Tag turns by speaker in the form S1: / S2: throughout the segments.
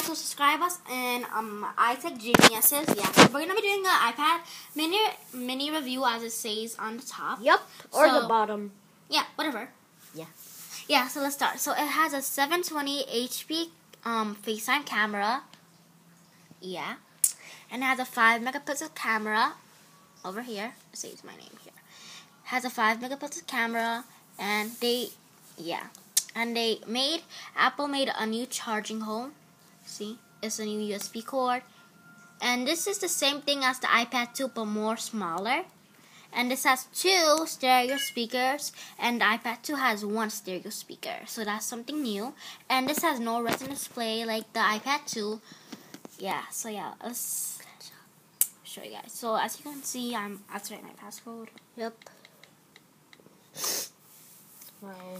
S1: guys, subscribe us and um iTech Geniuses. Yeah, we're gonna be doing an iPad mini mini review as it says on the top.
S2: Yep. Or
S1: So-
S2: the bottom.
S1: Yeah, whatever.
S2: Yeah.
S1: Yeah, so let's start. So it has a 720 HP um FaceTime camera. Yeah. And it has a 5 megapixel camera over here. It says my name here. Has a 5 megapixel camera and they yeah. And they made Apple made a new charging hole. See? It's a new USB cord. And this is the same thing as the iPad 2 but more smaller. And this has two stereo speakers, and the iPad 2 has one stereo speaker. So that's something new. And this has no retina display like the iPad 2. Yeah, so yeah, let's show you guys. So as you can see, I'm answering my passcode.
S2: Yep. Wow.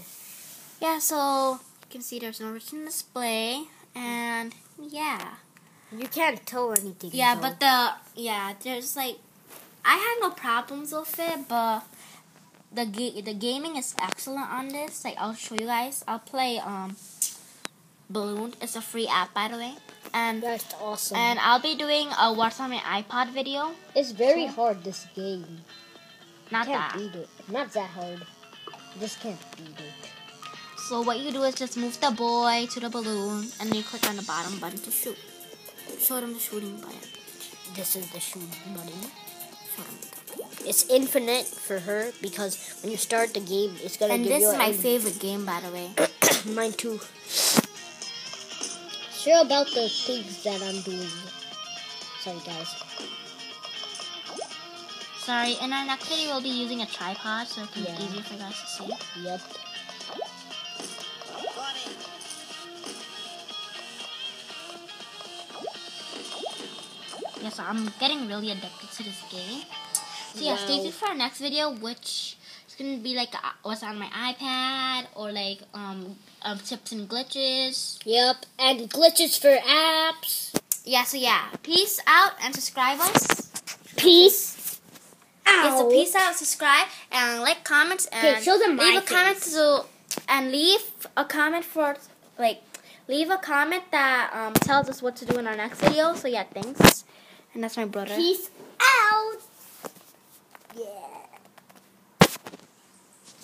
S1: Yeah, so you can see there's no retina display, and yeah.
S2: You can't tell anything.
S1: Yeah,
S2: though.
S1: but the yeah, there's like I had no problems with it, but the ga- the gaming is excellent on this. Like I'll show you guys. I'll play um Balloon. It's a free app by the way. And
S2: that's awesome.
S1: and I'll be doing a what's on my iPod video.
S2: it's very
S1: so-
S2: hard. This game.
S1: Not
S2: can't
S1: that.
S2: beat it. Not that hard. Just can't beat it.
S1: So what you do is just move the boy to the balloon and then you click on the bottom button to shoot. Show them the shooting button.
S2: This is the shooting button.
S1: Show them the
S2: It's infinite for her because when you start the game, it's gonna
S1: And
S2: give
S1: this is my favorite game by the way.
S2: Mine too. Sure about the things that I'm doing. Sorry, guys.
S1: Sorry, in our next video we'll be using a tripod so it's
S2: Yeah.
S1: Be easier for you guys to see.
S2: Yep.
S1: Yeah, so I'm getting really addicted to this game. So yeah, stay tuned for our next video, which is gonna be like uh, what's on my iPad or like um, um tips and glitches.
S2: Yep. And glitches for apps.
S1: Yeah, so yeah, peace out and subscribe us.
S2: Peace.
S1: Yeah, so peace out, subscribe, and like, comments, and
S2: Okay, show them
S1: leave a
S2: face.
S1: comment to and leave a comment for like leave a comment that um tells us what to do in our next video. So yeah, thanks. And that's my brother.
S2: Peace out. Yeah.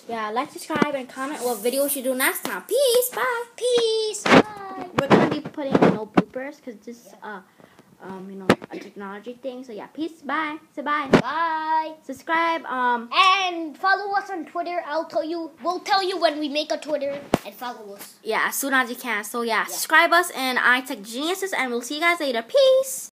S1: Yeah, like, subscribe, and comment what video we should do next time. Peace, bye.
S2: Peace. Bye.
S1: We're gonna be putting no bloopers because this is uh um you know a technology thing. So yeah, peace, bye. Say bye.
S2: Bye.
S1: Subscribe. Um.
S2: And follow us on Twitter. I'll tell you. We'll tell you when we make a Twitter and follow us.
S1: Yeah, as soon as you can. So yeah, subscribe us and iTech Geniuses, and we'll see you guys later. Peace.